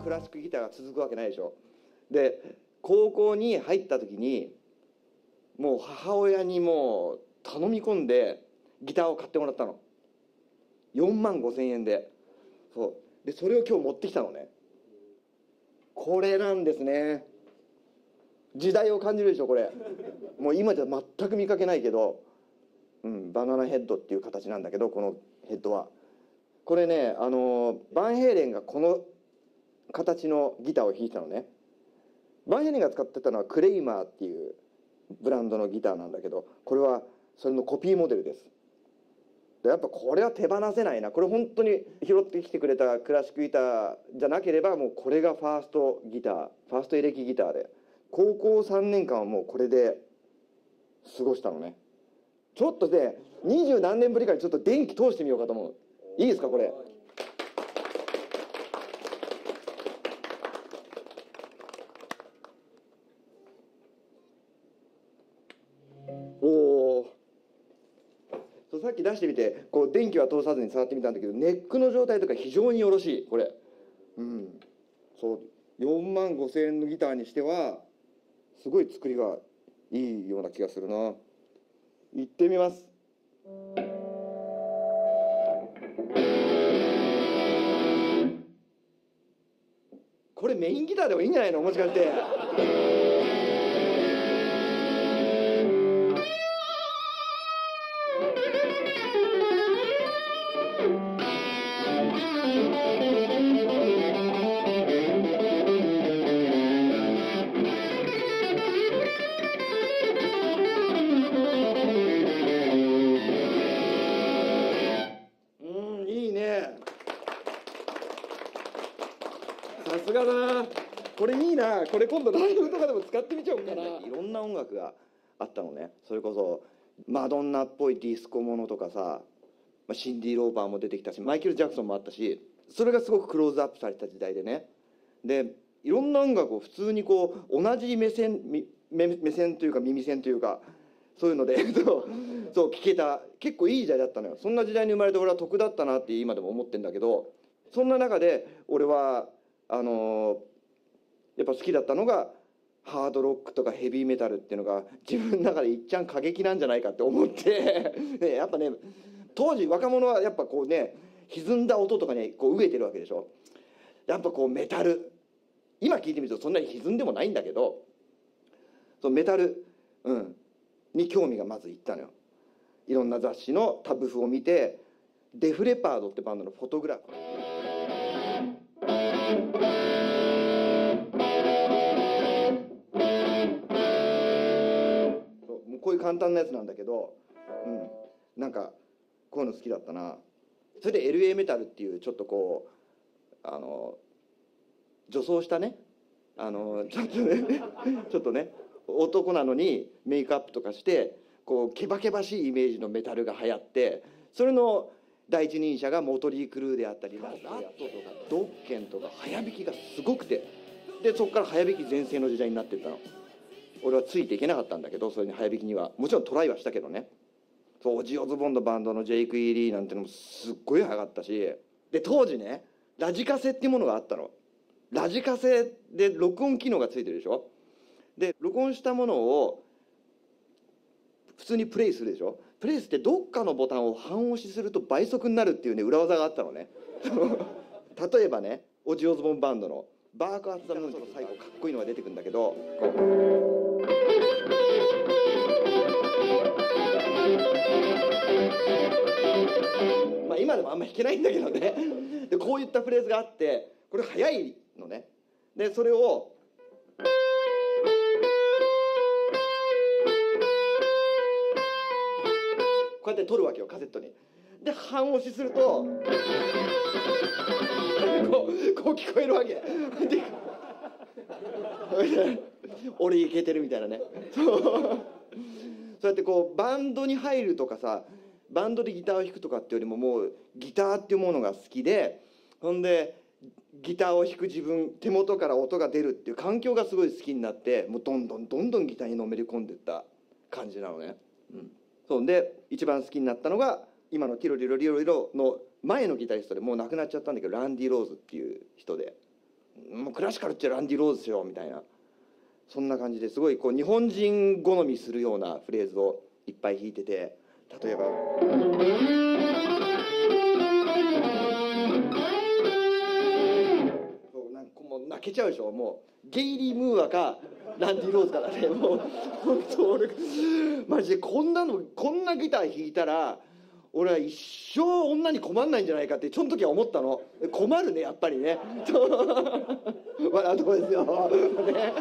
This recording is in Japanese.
クラシックギターが続くわけないでしょ。で高校に入った時にもう母親にもう頼み込んでギターを買ってもらったの。4万5千円で。そう。でそれを今日持ってきたのね。これなんですね。時代を感じるでしょこれ。もう今じゃ全く見かけないけど、うん、バナナヘッドっていう形なんだけどこのヘッドは。これねあのバンヘイレンがこの形のギターを弾いたのね。バンヘイレンが使ってたのはクレイマーっていうブランドのギターなんだけどこれはそれのコピーモデルです。でやっぱこれは手放せないな。これ本当に拾ってきてくれたクラシックギターじゃなければもうこれがファーストギターファーストエレキギターで。高校3年間はもうこれで過ごしたのね。ちょっとで二十何年ぶりかにちょっと電気通してみようかと思う。いいですかこれ。おおさっき出してみてこう電気は通さずに触ってみたんだけどネックの状態とか非常によろしいこれ。うん。そう4万5千円のギターにしてはすごい作りがいいような気がするな。行ってみます。これメインギターでもいいんじゃないの？もしかして。すがだ。なこれいいな。これ今度ライブとかでも使ってみちゃおうかな。いろんな音楽があったのね。それこそマドンナっぽいディスコものとかさシンディ・ローパーも出てきたしマイケル・ジャクソンもあったしそれがすごくクローズアップされた時代でね。でいろんな音楽を普通にこう同じ目線目目線というか耳線というかそういうので そうそう聞けた。結構いい時代だったのよ。そんな時代に生まれて俺は得だったなって今でも思ってんだけどそんな中で俺はあのやっぱ好きだったのがハードロックとかヘビーメタルっていうのが自分の中でいっちゃん過激なんじゃないかって思って ねやっぱね当時若者はやっぱこうね歪んだ音とかにこう飢えてるわけでしょ。やっぱこうメタル。今聞いてみるとそんなに歪んでもないんだけどそうメタル、うん、に興味がまずいったのよ。いろんな雑誌のタブ譜を見てデフレパードってバンドのフォトグラフもうこういう簡単なやつなんだけど、うん、なんかこういうの好きだったな。それで LA メタルっていうちょっとこうあの女装したね。あのちょっとね ちょっとね男なのにメイクアップとかしてこうケバケバしいイメージのメタルが流行ってそれの第一人者がモトリー・クルーであったりラットとかドッケンとか早弾きがすごくてでそこから早弾き全盛の時代になってったの。俺はついていけなかったんだけどそれに早弾きにはもちろんトライはしたけどね。そうジオズボンのバンドのジェイク・イーリーなんてのもすっごい早かったしで当時ねラジカセっていうものがあったの。ラジカセで録音機能がついてるでしょ。で録音したものを普通にプレイするでしょ？プレイしてどっかのボタンを半押しすると倍速になるっていうね裏技があったのね。例えばねオジオズボンバンドの「バーク・アッツ・ザ・ムーン」の最後かっこいいのが出てくるんだけど。まあ今でもあんま弾けないんだけどね。でこういったフレーズがあってこれ速いのね。でそれをうやって撮るわけよカセットに。で半押しするとこうこう聞こえるわけ。で俺いけてるみたいなね。そう。そうやってこうバンドに入るとかさバンドでギターを弾くとかっていうよりももうギターっていうものが好きでほんでギターを弾く自分手元から音が出るっていう環境がすごい好きになってもうどんどんどんどんギターにのめり込んでった感じなのね。うん、そうで一番好きになったのが今の「ティロリロリロリロ」の前のギタリストでもう亡くなっちゃったんだけどランディ・ローズっていう人でもうクラシカルってランディ・ローズですよみたいなそんな感じですごいこう日本人好みするようなフレーズをいっぱい弾いてて例えば。そうなんかもう泣けちゃうでしょもうゲイリー・ムーアかランディ・ローズからねもう本当俺マジでこんなのこんなギター弾いたら俺は一生女に困んないんじゃないかってその時は思ったの。困るねやっぱりね。笑うとこですよ。ね。